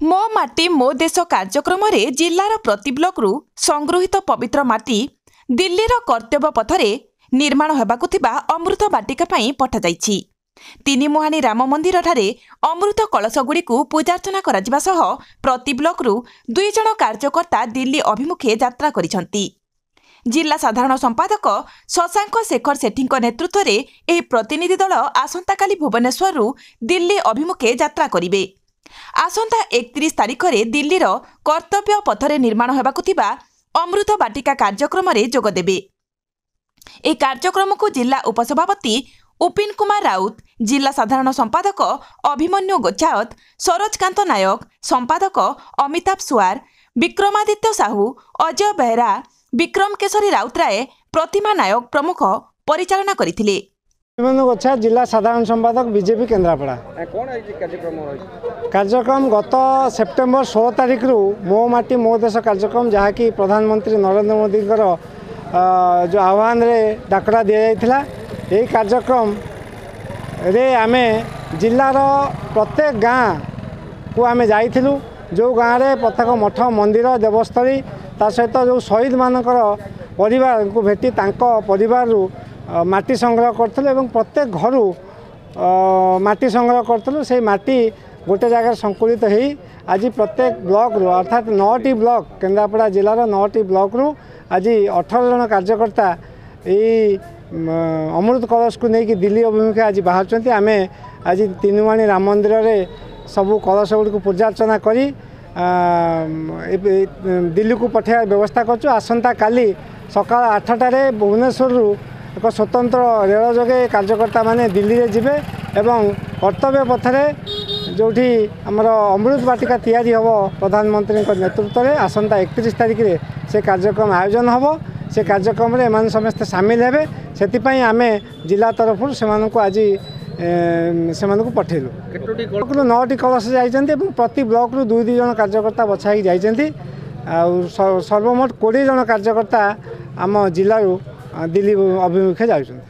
ମୋ ମାଟି ମୋ ଦେଶ କାର୍ଯ୍ୟକ୍ରମରେ ଜିଲ୍ଲାର ପ୍ରତି ବ୍ଲକରୁ ସଂଗୃହୀତ ପବିତ୍ର ମାଟି ଦିଲ୍ଲୀର କର୍ତ୍ତବ୍ୟ ପଥରେ ନିର୍ମାଣ ହେବାକୁ ଥିବା ଅମୃତ ବାଟିକା ପାଇଁ ପଠାଯାଇଛି। ତିନିମୁହାଣୀ ରାମ ମନ୍ଦିରଠାରେ ଅମୃତ କଳସଗୁଡ଼ିକୁ ପୂଜାର୍ଚ୍ଚନା କରାଯିବା ସହ ପ୍ରତି ବ୍ଲକରୁ ଦୁଇ ଜଣ କାର୍ଯ୍ୟକର୍ତ୍ତା ଦିଲ୍ଲୀ ଅଭିମୁଖେ ଯାତ୍ରା କରିଛନ୍ତି। ଜିଲ୍ଲା ସାଧାରଣ ସମ୍ପାଦକ ଶଶାଙ୍କ ଶେଖର ସେଠୀଙ୍କ ନେତୃତ୍ୱରେ ଏହି ପ୍ରତିନିଧି ଦଳ ଆସନ୍ତାକାଲି ଭୁବନେଶ୍ୱରରୁ ଦିଲ୍ଲୀ ଅଭିମୁଖେ ଯାତ୍ରା କରିବେ। ଆସନ୍ତା ଏକତିରିଶ ତାରିଖରେ ଦିଲ୍ଲୀର କର୍ତ୍ତବ୍ୟ ପଥରେ ନିର୍ମାଣ ହେବାକୁ ଥିବା ଅମୃତ ବାଟିକା କାର୍ଯ୍ୟକ୍ରମରେ ଯୋଗଦେବେ ଏହି କାର୍ଯ୍ୟକ୍ରମକୁ ଜିଲ୍ଲା ଉପସଭାପତି ଉପିନ କୁମାର ରାଉତ ଜିଲ୍ଲା ସାଧାରଣ ସମ୍ପାଦକ ଅଭିମନ୍ୟୁ ଗୋଚ୍ଛାୟତ ସରୋଜକାନ୍ତ ନାୟକ ସମ୍ପାଦକ ଅମିତାଭ ସୁଆର ବିକ୍ରମାଦିତ୍ୟ ସାହୁ ଅଜୟ ବେହେରା ବିକ୍ରମ କେଶରୀ ରାଉତରାୟ ପ୍ରତିମା ନାୟକ ପ୍ରମୁଖ ପରିଚାଳନା କରିଥିଲେ। ଅଭିମନ୍ୟୁ ଗୋଚ୍ଛା ଜିଲ୍ଲା ସାଧାରଣ ସମ୍ପାଦକ ବିଜେପି କେନ୍ଦ୍ରାପଡ଼ା। କ'ଣ ହେଇଛି କାର୍ଯ୍ୟକ୍ରମ କାର୍ଯ୍ୟକ୍ରମ ଗତ ସେପ୍ଟେମ୍ବର ଷୋହଳ ତାରିଖରୁ ମୋ ମାଟି ମୋ ଦେଶ କାର୍ଯ୍ୟକ୍ରମ ଯାହାକି ପ୍ରଧାନମନ୍ତ୍ରୀ ନରେନ୍ଦ୍ର ମୋଦିଙ୍କର ଯେଉଁ ଆହ୍ୱାନରେ ଡାକରା ଦିଆଯାଇଥିଲା ଏହି କାର୍ଯ୍ୟକ୍ରମରେ ଆମେ ଜିଲ୍ଲାର ପ୍ରତ୍ୟେକ ଗାଁକୁ ଆମେ ଯାଇଥିଲୁ। ଯେଉଁ ଗାଁରେ ପ୍ରତ୍ୟେକ ମଠ ମନ୍ଦିର ଦେବସ୍ଥଳୀ ତା ସହିତ ଯେଉଁ ଶହୀଦମାନଙ୍କର ପରିବାରଙ୍କୁ ଭେଟି ତାଙ୍କ ପରିବାରରୁ ମାଟି ସଂଗ୍ରହ କରିଥିଲୁ ଏବଂ ପ୍ରତ୍ୟେକ ଘରୁ ମାଟି ସଂଗ୍ରହ କରିଥିଲୁ ସେଇ ମାଟି ଗୋଟେ ଜାଗାରେ ସଂକୁଳିତ ହେଇ ଆଜି ପ୍ରତ୍ୟେକ ବ୍ଲକରୁ ଅର୍ଥାତ୍ ନଅଟି ବ୍ଲକ କେନ୍ଦ୍ରାପଡ଼ା ଜିଲ୍ଲାର ନଅଟି ବ୍ଲକରୁ ଆଜି ଅଠର ଜଣ କାର୍ଯ୍ୟକର୍ତ୍ତା ଏଇ ଅମୃତ କଳସକୁ ନେଇକି ଦିଲ୍ଲୀ ଅଭିମୁଖେ ଆଜି ବାହାରୁଛନ୍ତି। ଆମେ ଆଜି ତିନିମାଣୀ ରାମ ମନ୍ଦିରରେ ସବୁ କଳସ ଗୁଡ଼ିକୁ ପୂଜାର୍ଚ୍ଚନା କରି ଦିଲ୍ଲୀକୁ ପଠାଇବା ବ୍ୟବସ୍ଥା କରୁଛୁ। ଆସନ୍ତାକାଲି ସକାଳ ଆଠଟାରେ ଭୁବନେଶ୍ୱରରୁ ଏକ ସ୍ୱତନ୍ତ୍ର ରେଳ ଯୋଗେ କାର୍ଯ୍ୟକର୍ତ୍ତାମାନେ ଦିଲ୍ଲୀରେ ଯିବେ ଏବଂ କର୍ତ୍ତବ୍ୟ ପଥରେ ଯେଉଁଠି ଆମର ଅମୃତ ବାଟିକା ତିଆରି ହେବ ପ୍ରଧାନମନ୍ତ୍ରୀଙ୍କ ନେତୃତ୍ୱରେ ଆସନ୍ତା ଏକତିରିଶ ତାରିଖରେ ସେ କାର୍ଯ୍ୟକ୍ରମ ଆୟୋଜନ ହେବ। ସେ କାର୍ଯ୍ୟକ୍ରମରେ ଏମାନେ ସମସ୍ତେ ସାମିଲ ହେବେ। ସେଥିପାଇଁ ଆମେ ଜିଲ୍ଲା ତରଫରୁ ସେମାନଙ୍କୁ ଆଜି ଏ, ସେମାନଙ୍କୁ ପଠାଇଲୁ। କେତୋଟି ବ୍ଲକରୁ ନଅଟି କଳସ ଯାଇଛନ୍ତି ଏବଂ ପ୍ରତି ବ୍ଲକରୁ ଦୁଇ ଦୁଇ ଜଣ କାର୍ଯ୍ୟକର୍ତ୍ତା ବଛା ହେଇକି ଯାଇଛନ୍ତି। ଆଉ ସ- ସର୍ବମୋଟ କୋଡ଼ିଏ ଜଣ କାର୍ଯ୍ୟକର୍ତ୍ତା ଆମ ଜିଲ୍ଲାରୁ ଆ, ଦିଲ୍ଲୀ ଅଭିମୁଖେ ଯାଉଛନ୍ତି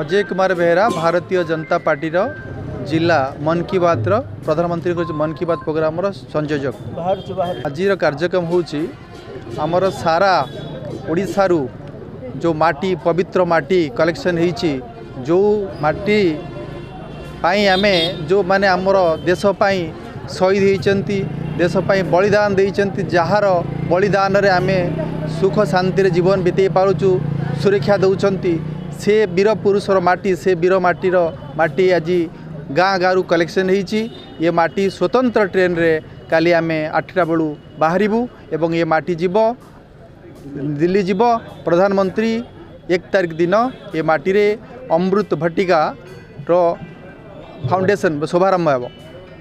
ଅଜୟ କୁମାର ବେହେରା ଭାରତୀୟ ଜନତା ପାର୍ଟିର ଜିଲ୍ଲା ମନ୍ କି ବାତ୍ର ପ୍ରଧାନମନ୍ତ୍ରୀଙ୍କ ମନ୍ କି ବାତ ପ୍ରୋଗ୍ରାମର ସଂଯୋଜକ ଆଜିର କାର୍ଯ୍ୟକ୍ରମ ହେଉଛି ଆମର ସାରା ଓଡ଼ିଶାରୁ ଯେଉଁ ମାଟି ପବିତ୍ର ମାଟି କଲେକ୍ସନ୍ ହେଇଛି ଯେଉଁ ମାଟି ପାଇଁ ଆମେ ଯେଉଁମାନେ ଆମର ଦେଶ ପାଇଁ ଶହୀଦ ହେଇଛନ୍ତି ଦେଶ ପାଇଁ ବଳିଦାନ ଦେଇଛନ୍ତି ଯାହାର ବଳିଦାନରେ ଆମେ ସୁଖ ଶାନ୍ତିରେ ଜୀବନ ବିତେଇ ପାରୁଛୁ ସୁରକ୍ଷା ଦେଉଛନ୍ତି। ସେ ବୀର ପୁରୁଷର ମାଟି ସେ ବୀର ମାଟିର ମାଟି ଆଜି ଗାଁ ଗାଁରୁ କଲେକ୍ସନ୍ ହେଇଛି। ଏ ମାଟି ସ୍ୱତନ୍ତ୍ର ଟ୍ରେନ୍ରେ କାଲି ଆମେ ଆଠଟା ବେଳୁ ବାହାରିବୁ ଏବଂ ଏ ମାଟି ଯିବ ଦିଲ୍ଲୀ ଯିବ। ପ୍ରଧାନମନ୍ତ୍ରୀ ଏକ ତାରିଖ ଦିନ ଏ ମାଟିରେ ଅମୃତ ଭଟିକାର ଫାଉଣ୍ଡେସନ୍ ଶୁଭାରମ୍ଭ ହେବ।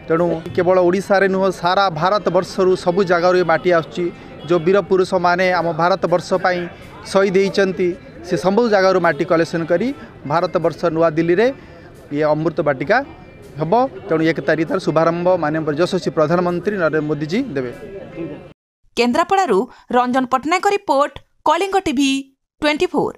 ତେଣୁ କେବଳ ଓଡ଼ିଶାରେ ନୁହଁ ସାରା ଭାରତ ବର୍ଷରୁ ସବୁ ଜାଗାରୁ ଏ ମାଟି ଆସୁଛି। ଯେଉଁ ବୀର ପୁରୁଷମାନେ ଆମ ଭାରତ ବର୍ଷ ପାଇଁ ଶହୀଦ ହେଇଛନ୍ତି ସେ ସବୁ ଜାଗାରୁ ମାଟି କଲେକ୍ସନ୍ କରି ଭାରତ ବର୍ଷ ନୂଆଦିଲ୍ଲୀରେ ଇଏ ଅମୃତ ବାଟିକା ହେବ। ତେଣୁ ଏକ ତାରିଖ ତାର ଶୁଭାରମ୍ଭ ମାନ୍ୟବର ଯଶସ୍ୱୀ ପ୍ରଧାନମନ୍ତ୍ରୀ ନରେନ୍ଦ୍ର ମୋଦିଜୀ ଦେବେ। କେନ୍ଦ୍ରାପଡ଼ାରୁ Ranjan Pattnaik report Kalinga TV twenty four